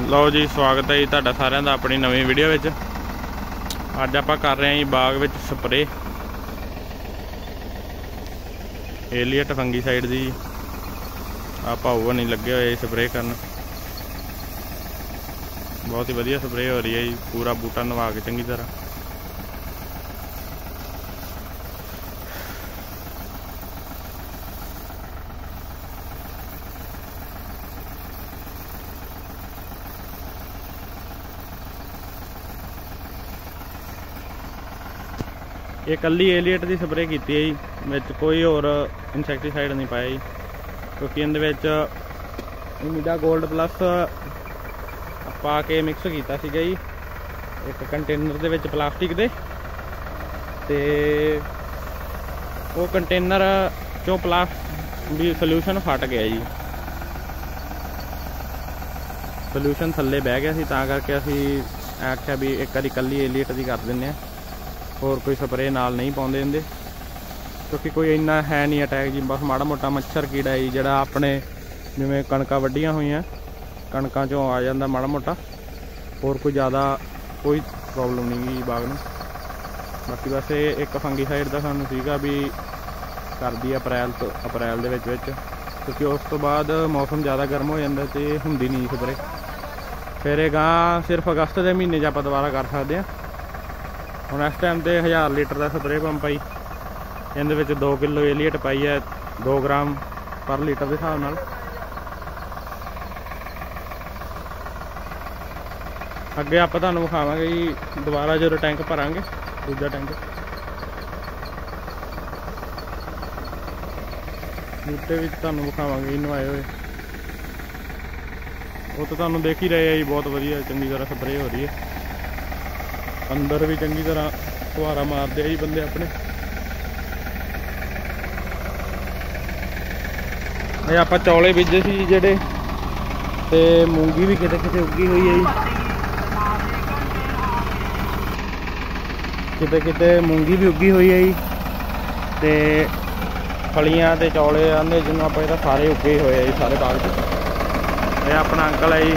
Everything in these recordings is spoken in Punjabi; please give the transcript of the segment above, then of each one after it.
ਲਓ ਜੀ, ਸਵਾਗਤ ਹੈ ਜੀ ਤੁਹਾਡਾ ਸਾਰਿਆਂ ਦਾ ਆਪਣੀ ਨਵੀਂ ਵੀਡੀਓ ਵਿੱਚ। ਅੱਜ ਆਪਾਂ ਕਰ ਰਹੇ ਹਾਂ ਜੀ ਬਾਗ ਵਿੱਚ ਸਪਰੇ ਏਲੀਅਟ ਫੰਗੀਸਾਈਡ ਦੀ। ਆਪਾਂ ਉਹ ਨਹੀਂ ਲੱਗੇ ਹੋਏ ਸਪਰੇ ਕਰਨ। ਬਹੁਤ ਹੀ ਵਧੀਆ ਸਪਰੇ ਹੋ ਰਹੀ ਹੈ ਜੀ, ਪੂਰਾ ਬੂਟਾ ਨਵਾ ਕੇ ਚੰਗੀ ਤਰ੍ਹਾਂ। ਇਹ ਕੱਲੀ ਏਲੀਏਟ ਦੀ ਸਪਰੇਅ ਕੀਤੀ ਹੈ ਜੀ, ਵਿੱਚ ਕੋਈ ਹੋਰ ਇਨਸੈਕਟੀਸਾਈਡ ਨਹੀਂ ਪਾਇਆ ਜੀ। ਕਿਉਂਕਿ ਇਹਦੇ ਵਿੱਚ ਇਮੀਡਾ 골ਡ ਪਲੱਸ ਪਾ ਕੇ ਮਿਕਸ ਕੀਤਾ ਸੀਗਾ ਜੀ, ਇੱਕ ਕੰਟੇਨਰ ਦੇ ਵਿੱਚ ਪਲਾਸਟਿਕ ਦੇ। ਤੇ ਉਹ ਕੰਟੇਨਰ ਚੋਂ ਪਲਾਸ ਵੀ ਸੋਲੂਸ਼ਨ ਫਟ ਗਿਆ ਜੀ। ਸੋਲੂਸ਼ਨ ਥੱਲੇ ਬਹਿ ਗਿਆ ਸੀ, ਤਾਂ ਕਰਕੇ ਅਸੀਂ ਆਖਿਆ ਵੀ ਇੱਕ ਵਾਰੀ ਕੱਲੀ ਏਲੀਅਟ ਦੀ ਕਰ ਦਿੰਨੇ ਆ ਹੋਰ ਕੋਈ ਸਪਰੇ ਨਾਲ ਨਹੀਂ ਪਾਉਂਦੇ ਹੁੰਦੇ। ਕਿਉਂਕਿ ਕੋਈ ਇੰਨਾ ਹੈ ਨਹੀਂ ਅਟੈਕ ਜੀ, ਬਸ ਮਾੜਾ ਮੋਟਾ ਮੱਛਰ ਕੀੜਾ ਜੀ, ਜਿਹੜਾ ਆਪਣੇ ਜਿਵੇਂ ਕਣਕਾਂ ਵੱਡੀਆਂ ਹੋਈਆਂ, ਕਣਕਾਂ ਚੋਂ ਆ ਜਾਂਦਾ ਮਾੜਾ ਮੋਟਾ। ਹੋਰ ਕੋਈ ਜ਼ਿਆਦਾ ਕੋਈ ਪ੍ਰੋਬਲਮ ਨਹੀਂ ਗਈ ਬਾਗ ਨੂੰ। ਬਾਕੀ ਬਸ ਇਹ ਇੱਕ ਫੰਗੀਸਾਈਡ ਦਾ ਸਾਨੂੰ ਸੀਗਾ ਵੀ ਕਰਦੀ ਅਪ੍ਰੈਲ ਤੋਂ, ਅਪ੍ਰੈਲ ਦੇ ਵਿੱਚ ਵਿੱਚ। ਕਿਉਂਕਿ ਉਸ ਤੋਂ ਬਾਅਦ ਮੌਸਮ ਜ਼ਿਆਦਾ ਗਰਮ ਹੋ ਜਾਂਦਾ ਤੇ ਹੁੰਦੀ ਨਹੀਂ ਸਪਰੇ ਫਿਰ ਇਹ ਗਾਂ ਸਿਰਫ ਅਗਸਤ ਦੇ ਮਹੀਨੇ 'ਚ ਆਪਾਂ ਦੁਬਾਰਾ ਕਰ ਸਕਦੇ ਆ ਹੁਣ ਇਸ ਟਾਈਮ ਤੇ 1000 ਲੀਟਰ ਦਾ ਸਪਰੇ ਪੰਪ ਆਈ ਇਹਦੇ ਵਿੱਚ 2 ਕਿਲੋ ਏਲੀਅਟ ਪਾਈ ਹੈ 2 ਗ੍ਰਾਮ ਪਰ ਲੀਟਰ ਦੇ ਹਿਸਾਬ ਨਾਲ। ਅੱਗੇ ਆਪਾਂ ਤੁਹਾਨੂੰ ਵਿਖਾਵਾਂਗੇ ਜੀ, ਦੁਬਾਰਾ ਜਦੋਂ ਟੈਂਕ ਭਰਾਂਗੇ, ਦੂਜਾ ਟੈਂਕ ਬੂਟੇ ਵਿੱਚ ਤੁਹਾਨੂੰ ਵਿਖਾਵਾਂਗੇ ਜੀ, ਨਵਾਏ ਹੋਏ। ਉਹ ਤਾਂ ਤੁਹਾਨੂੰ ਦੇਖ ਹੀ ਰਹੇ ਆ ਜੀ, ਬਹੁਤ ਵਧੀਆ, ਚੰਗੀ ਤਰ੍ਹਾਂ ਸਪਰੇਅ ਹੋ ਰਹੀ ਹੈ। ਅੰਦਰ ਵੀ ਚੰਗੀ ਤਰ੍ਹਾਂ ਫੁਹਾਰਾ ਮਾਰਦੇ ਆ ਜੀ ਬੰਦੇ ਆਪਣੇ। ਇਹ ਆਪਾਂ ਚੌਲੇ ਬੀਜੇ ਸੀ ਜਿਹੜੇ, ਤੇ ਮੂੰਗੀ ਵੀ ਕਿਤੇ ਕਿਤੇ ਉੱਗੀ ਹੋਈ ਹੈ ਜੀ। ਕਿਤੇ ਕਿਤੇ ਮੂੰਗੀ ਵੀ ਉੱਗੀ ਹੋਈ ਹੈ ਜੀ। ਤੇ ਫਲੀਆਂ ਤੇ ਚੌਲੇ ਆਂਦੇ ਜਿਹਨੂੰ ਆਪਾਂ ਇਹਦਾ ਸਾਰੇ ਉੱਗੇ ਹੋਏ ਆ ਜੀ, ਸਾਰੇ ਬਾਗ 'ਚ। ਇਹ ਆਪਣਾ ਅੰਕਲ ਹੈ ਜੀ।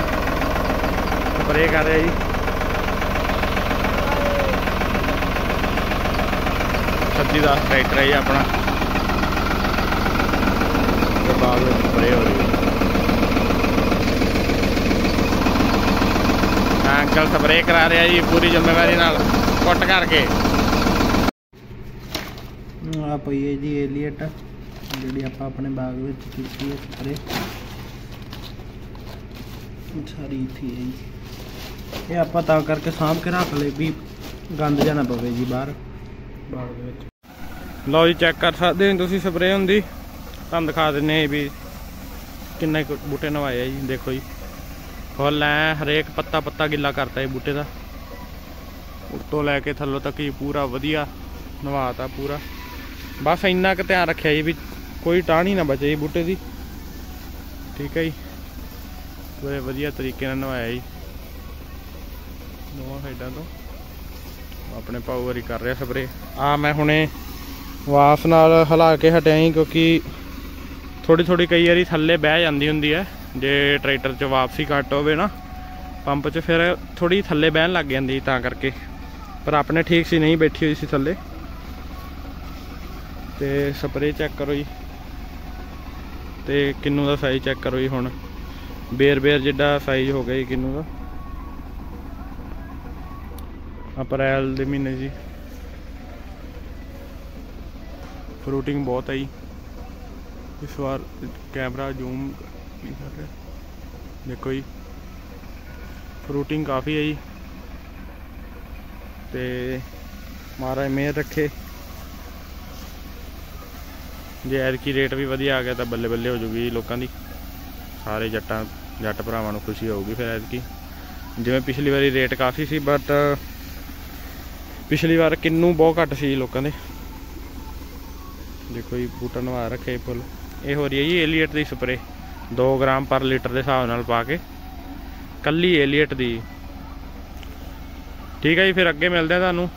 ਸਪਰੇਅ ਕਰ ਰਿਹਾ ਜੀ। ਸੱਜੀ ਦਾ ਟਰੈਕਟਰ ਹੈ ਜੀ ਆਪਣਾ। ਤੇ ਬਾਗ ਵਿੱਚ ਸਪਰੇ ਹੋ ਰਹੀ ਹੈ। ਅੰਕਲ ਸਪਰੇ ਕਰਾ ਰਿਹਾ ਜੀ ਪੂਰੀ ਜ਼ਿੰਮੇਵਾਰੀ ਨਾਲ ਕੁੱਟ ਕਰਕੇ। ਆ ਪਈ ਹੈ ਜੀ ਏਲੀਅਟ ਜਿਹੜੀ ਆਪਾਂ ਆਪਣੇ ਬਾਗ ਵਿੱਚ ਕੀਤੀ ਹੈ ਸਪਰੇ ਸਾਰੀ ਇੱਥੇ ਹੈ ਜੀ। ਇਹ ਆਪਾਂ ਤਾਂ ਕਰਕੇ ਸਾਂਭ ਕੇ ਰੱਖ ਲਏ ਵੀ ਗੰਦ ਜਾਂ ਨਾ ਪਵੇ ਜੀ ਬਾਹਰ। ਬਾਗ ਦੇ ਵਿੱਚ। ਲਓ ਜੀ ਚੈੱਕ ਕਰ ਸਕਦੇ ਹੋ ਤੁਸੀਂ ਸਪਰੇਅ ਹੁੰਦੀ। ਤੁਹਾਨੂੰ ਦਿਖਾ ਦਿੰਨੇ ਵੀ ਕਿੰਨੇ ਕੁ ਬੂਟੇ ਨਵਾਏ ਆ ਜੀ, ਦੇਖੋ ਜੀ। ਫੁੱਲ ਐ, ਹਰੇਕ ਪੱਤਾ ਪੱਤਾ ਗਿੱਲਾ ਕਰਤਾ ਇਹ ਬੂਟੇ ਦਾ। ਉੱਤੋਂ ਲੈ ਕੇ ਥੱਲੋਂ ਤੱਕ ਹੀ ਪੂਰਾ ਵਧੀਆ ਨਵਾਤਾ ਪੂਰਾ। ਬਸ ਇੰਨਾ ਕੁ ਧਿਆਨ ਰੱਖਿਆ ਜੀ ਵੀ ਕੋਈ ਟਾਹਣੀ ਨਾ ਬਚੇ ਜੀ ਬੂਟੇ ਦੀ। ਠੀਕ ਹੈ ਜੀ। ਬੜੇ ਵਧੀਆ ਤਰੀਕੇ ਨਾਲ ਨਵਾਇਆ ਜੀ। ਦੋਵਾਂ ਸਾਈਡਾਂ ਤੋਂ। ਆਪਣੇ ਪਾਵਰ ਹੀ ਕਰ ਰਿਹਾ ਸਪਰੇ ਆ ਮੈਂ ਹੁਣੇ ਵਾਸ ਨਾਲ ਹਿਲਾ ਕੇ ਹਟਿਆ ਹੀ ਕਿਉਂਕਿ ਥੋੜੀ ਥੋੜੀ ਕਈ ਵਾਰੀ ਥੱਲੇ ਬਹਿ ਜਾਂਦੀ ਹੁੰਦੀ ਹੈ ਜੇ ਟਰੈਕਟਰ 'ਚ ਵਾਪਸੀ ਘੱਟ ਹੋਵੇ ਨਾ, ਪੰਪ 'ਚ ਫਿਰ ਥੋੜੀ ਥੱਲੇ ਬਹਿਣ ਲੱਗ ਜਾਂਦੀ ਤਾਂ ਕਰਕੇ। ਪਰ ਆਪਣੇ ਠੀਕ ਸੀ, ਨਹੀਂ ਬੈਠੀ ਹੋਈ ਸੀ ਥੱਲੇ। ਤੇ ਸਪਰੇ ਚੈੱਕ ਕਰੋ ਜੀ। ਤੇ ਕਿੰਨੂ ਦਾ ਸਾਈਜ਼ ਚੈੱਕ ਕਰੋ ਜੀ ਹੁਣ। ਬੇਰ ਬੇਰ ਜਿੱਡਾ ਸਾਈਜ਼ ਹੋ ਗਿਆ ਜੀ ਕਿੰਨੂ ਦਾ। ਅਪ੍ਰੈਲ ਦੇ ਮਹੀਨੇ ਜੀ। ਫਰੂਟਿੰਗ ਬਹੁਤ ਹੈ ਜੀ। ਇਸ ਵਾਰ ਕੈਮਰਾ ਜ਼ੂਮ ਨਹੀਂ ਕਰ ਰਿਹਾ। ਦੇਖੋ ਜੀ। ਫਰੂਟਿੰਗ ਕਾਫੀ ਹੈ ਜੀ। ਤੇ ਮਹਾਰਾਜ ਮਿਹਰ ਰੱਖੇ। ਜੇ ਐਰਕੀ ਰੇਟ ਵੀ ਵਧੀਆ ਆ ਗਿਆ ਤਾਂ ਬੱਲੇ ਬੱਲੇ ਹੋ ਜੂਗੀ ਲੋਕਾਂ ਦੀ। ਸਾਰੇ ਜੱਟਾਂ, ਜੱਟ ਭਰਾਵਾਂ ਨੂੰ ਖੁਸ਼ੀ ਹੋਊਗੀ ਫਿਰ ਐਤਕੀ। ਜਿਵੇਂ ਪਿਛਲੀ ਵਾਰੀ ਰੇਟ ਕਾਫੀ ਸੀ ਬਟ ਪਿਛਲੀ ਵਾਰ ਕਿੰਨੂ ਬਹੁਤ ਘੱਟ ਸੀ ਲੋਕਾਂ ਦੇ। ਦੇਖੋ ਜੀ ਬੂਟਾ ਨਵਾ ਰੱਖੇ ਫੁੱਲ। ਇਹ ਹੋ ਰਹੀ ਹੈ ਜੀ ਏਲੀਅਟ ਦੀ ਸਪਰੇ 2 ਗ੍ਰਾਮ ਪਰ ਲੀਟਰ ਦੇ ਹਿਸਾਬ ਨਾਲ ਪਾ ਕੇ। ਕੱਲੀ ਏਲੀਅਟ ਦੀ। ਠੀਕ ਹੈ ਜੀ, ਫਿਰ ਅੱਗੇ ਮਿਲਦੇ ਆ ਤੁਹਾਨੂੰ।